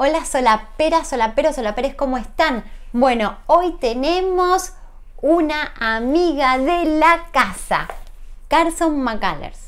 Hola solaperas, solaperos, solaperes, ¿cómo están? Bueno, hoy tenemos una amiga de la casa, Carson McCullers.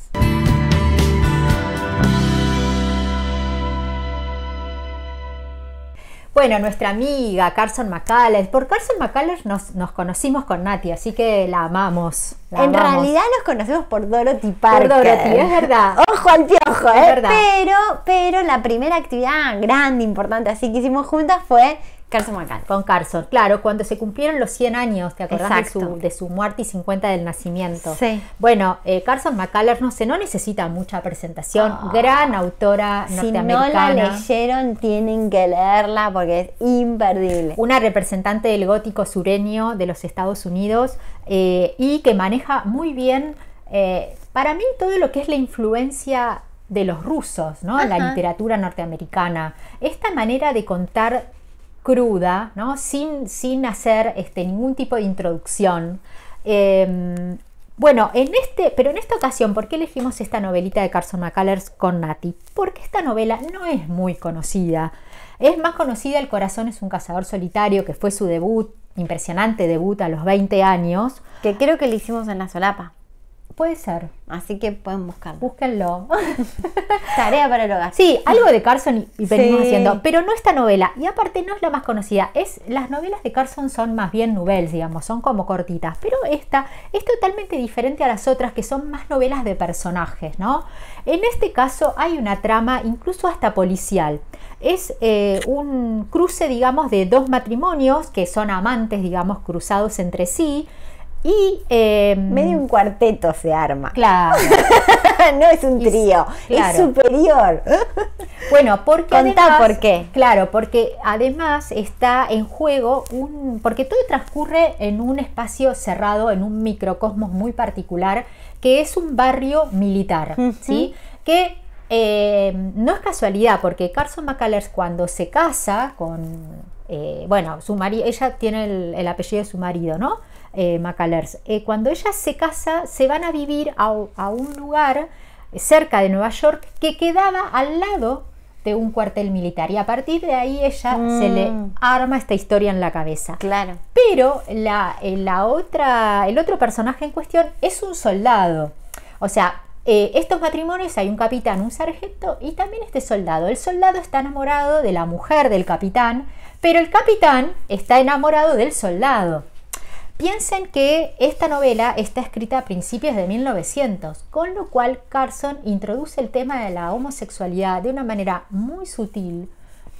Bueno, nuestra amiga Carson McCullers. Por Carson McCullers nos, nos conocimos con Nati, así que la amamos. la en amamos. realidad nos conocemos por Dorothy Parker. Dorothy, es verdad. Ojo al piojo, Es ¿eh? verdad. Pero, pero la primera actividad grande, importante, así que hicimos juntas fue Carson McCullers. Con Carson, claro, cuando se cumplieron los 100 años, ¿te acordás de su, de su muerte y 50 del nacimiento? Sí. Bueno, eh, Carson McCullers, no sé, no necesita mucha presentación, Ah. gran autora Si no la norteamericana. leyeron, tienen que leerla porque es imperdible. una representante del gótico sureño de los Estados Unidos eh, y que maneja muy bien, eh, para mí, todo lo que es la influencia de los rusos, ¿no? En la literatura norteamericana. Esta manera de contar cruda, ¿no? Sin, sin hacer este, ningún tipo de introducción. Eh, bueno, en este, pero en esta ocasión, ¿por qué elegimos esta novelita de Carson McCullers con Nati? Porque esta novela no es muy conocida. Es más conocida El corazón es un cazador solitario, que fue su debut, impresionante debut a los 20 años. Que creo que le hicimos en la solapa. Puede ser, Así que pueden buscarlo. búsquenlo. Tarea para el hogar. Sí, algo de Carson y, venimos Sí. haciendo, pero no esta novela. Y aparte no es la más conocida. Es, las novelas de Carson son más bien novelas, digamos, son como cortitas. Pero esta es totalmente diferente a las otras que son más novelas de personajes, ¿no? En este caso hay una trama incluso hasta policial. Es eh, un cruce, digamos, de dos matrimonios que son amantes, digamos, cruzados entre sí. Y... eh, Medio un cuarteto se arma. Claro. no es un trío, claro. es superior. Bueno, porque Contá además, por qué. Claro, porque además está en juego un, porque todo transcurre en un espacio cerrado, en un microcosmos muy particular, que es un barrio militar. ¿sí? Que eh, no es casualidad, porque Carson McCullers cuando se casa con, eh, bueno, su marido, ella tiene el, el apellido de su marido, ¿no? Eh, McCullers. Eh, cuando ella se casa, se van a vivir a, a un lugar cerca de Nueva York que quedaba al lado de un cuartel militar y a partir de ahí ella se le Mm. arma esta historia en la cabeza. Claro. Pero la, eh, la otra, el otro personaje en cuestión es un soldado. O sea, eh, estos matrimonios hay un capitán, un sargento y también este soldado. El soldado está enamorado de la mujer del capitán, pero el capitán está enamorado del soldado. Piensen que esta novela está escrita a principios de 1900, con lo cual Carson introduce el tema de la homosexualidad de una manera muy sutil,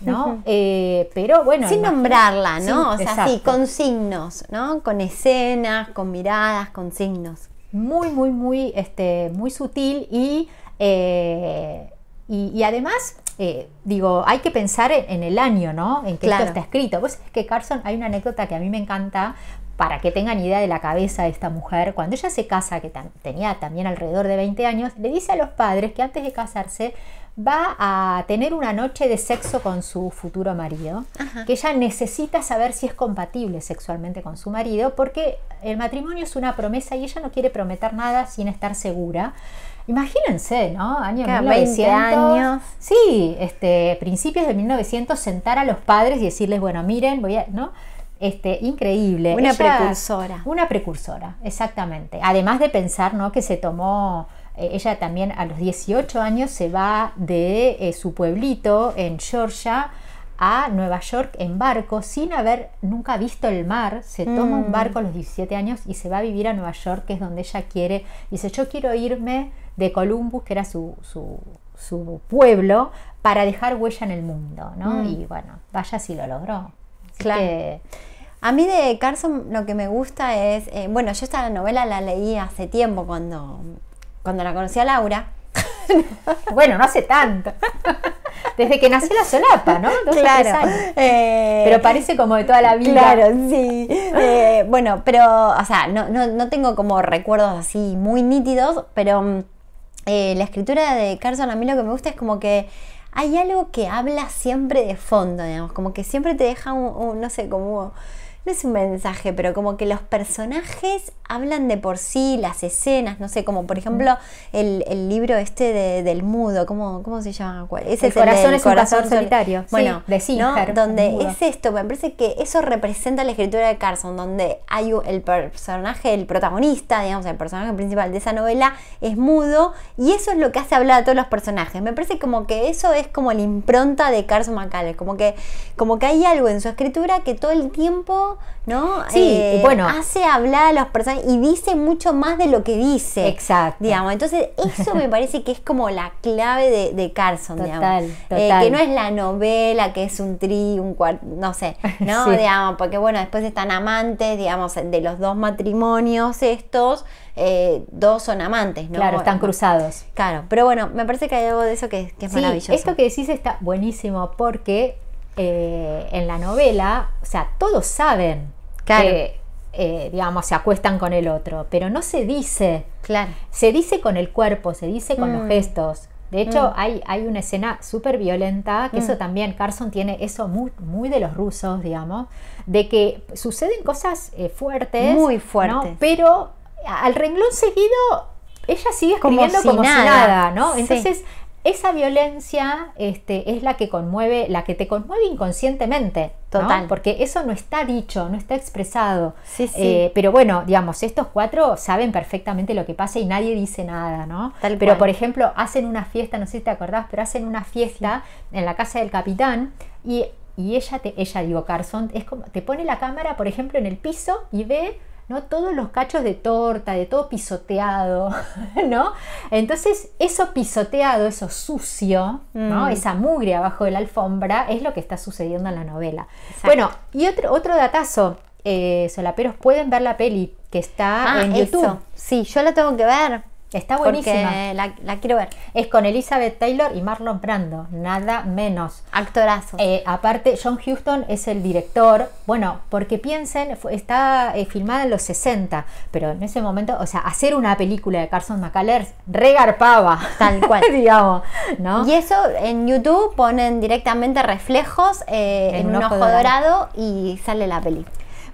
¿no? Eh, pero bueno, Sin nombrarla, ¿no? Sí, o sea, sí, con signos, ¿no? Con escenas, con miradas, con signos. muy, muy, muy, este, muy sutil y, eh, y, y además, eh, digo, hay que pensar en, en el año, ¿no? En que Claro. esto está escrito. Vos sabés que Carson, hay una anécdota que a mí me encanta para que tengan idea de la cabeza de esta mujer. Cuando ella se casa, que tenía también alrededor de 20 años, le dice a los padres que antes de casarse va a tener una noche de sexo con su futuro marido, Ajá. que ella necesita saber si es compatible sexualmente con su marido, porque el matrimonio es una promesa y ella no quiere prometer nada sin estar segura. Imagínense, ¿no? Año Claro, 1900. 20 años. Sí, este, principios de 1900, sentar a los padres y decirles, bueno, miren, voy a, ¿no? Este, increíble. Una Ella- precursora. Una precursora, exactamente. Además de pensar, ¿no? Que se tomó, eh, ella también a los 18 años se va de eh, su pueblito en Georgia a Nueva York en barco sin haber nunca visto el mar. Se toma Mm. un barco a los 17 años y se va a vivir a Nueva York, que es donde ella quiere. Dice, yo quiero irme de Columbus, que era su, su, su pueblo, para dejar huella en el mundo, ¿no? Mm. Y bueno, vaya si lo logró. Así Claro. que- A mí de Carson lo que me gusta es, eh, bueno, yo esta novela la leí hace tiempo cuando, cuando la conocí a Laura. Bueno, no hace tanto. Desde que nació la solapa, ¿no? Dos o tres años. Eh, Pero parece como de toda la vida. Claro, sí. Eh, bueno, pero, o sea, no, no, no tengo como recuerdos así muy nítidos, pero mm, eh, la escritura de Carson a mí lo que me gusta es como que hay algo que habla siempre de fondo, digamos, como que siempre te deja un, un, no sé, como no es un mensaje, pero como que los personajes hablan de por sí, las escenas, no sé, como por ejemplo el, el libro este de- del mudo, ¿cómo, ¿cómo se llama? ¿Cuál? Ese El es el corazón del es un corazón cazador solitario, sí, Bueno, de ¿no? Singer, Donde el mudo. es esto, me parece que eso representa la escritura de Carson, donde hay el personaje, el protagonista, digamos, el personaje principal de esa novela es mudo y eso es lo que hace hablar a todos los personajes. Me parece como que eso es como la impronta de Carson McCullers, como que, como que hay algo en su escritura que todo el tiempo, ¿no? Eh, Sí, bueno. hace hablar a los personajes y dice mucho más de lo que dice. Exacto. Digamos, entonces eso me parece que es como la clave de, de Carson, Total, digamos. total. Eh, que no es la novela, que es un tri, un cuarto, no sé, ¿no? Sí. Digamos, porque bueno, después están amantes, digamos, de los dos matrimonios estos, eh, dos son amantes, ¿no? Claro, están cruzados. Claro, pero bueno, me parece que hay algo de eso que, que es Sí, maravilloso. esto que decís está buenísimo porque eh, en la novela, o sea, todos saben Claro. que, eh, digamos, se acuestan con el otro, pero no se dice. Claro. Se dice con el cuerpo, se dice con los Mm. gestos. De hecho, Mm. hay, hay una escena súper violenta, que Mm. eso también, Carson tiene eso muy, muy de los rusos, digamos, de que suceden cosas eh, fuertes. Muy ¿no? fuertes. Pero al renglón seguido, ella sigue Como escribiendo si como si nada. nada, ¿no? Sí. Entonces, esa violencia este, es la que conmueve, la que te conmueve inconscientemente. ¿no? Total. Porque eso no está dicho, no está expresado. Sí, sí. Eh, pero bueno, digamos, estos cuatro saben perfectamente lo que pasa y nadie dice nada, ¿no? Tal pero cual. por ejemplo, hacen una fiesta, no sé si te acordás, pero hacen una fiesta en la casa del capitán y, y ella, te, ella, digo, Carson, es como, te pone la cámara, por ejemplo, en el piso y ve ¿no? todos los cachos de torta, de todo pisoteado, ¿no? Entonces, eso pisoteado, eso sucio, ¿no? Mm. Esa mugre abajo de la alfombra es lo que está sucediendo en la novela. Exacto. Bueno, y otro, otro datazo, eh, solaperos, pueden ver la peli que está Ah, en YouTube. eso. Sí, yo la tengo que ver. Está buenísima. Porque la, la quiero ver. Es con Elizabeth Taylor y Marlon Brando, nada menos. Actorazo. Eh, aparte, John Huston es el director. Bueno, porque piensen, fue- está eh, filmada en los 60, pero en ese momento, o sea, hacer una película de Carson McCullers regarpaba. Tal cual. digamos, ¿no? Y eso en YouTube ponen directamente reflejos eh, en, un ojo, dorado. y sale la peli.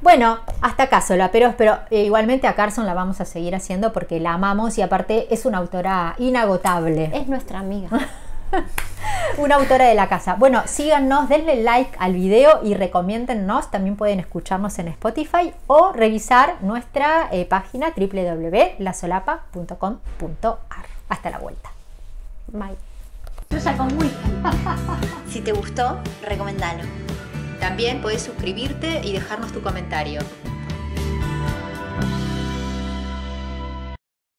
Bueno, hasta acá sola, pero, pero eh, igualmente a Carson la vamos a seguir haciendo porque la amamos y aparte es una autora inagotable. Es nuestra amiga. Una autora de la casa. Bueno, síganos, denle like al video y recomiéndennos. También pueden escucharnos en Spotify o revisar nuestra eh, página www.lasolapa.com.ar. Hasta la vuelta. Bye. Yo saco muy Si te gustó, recomendalo. También puedes suscribirte y dejarnos tu comentario.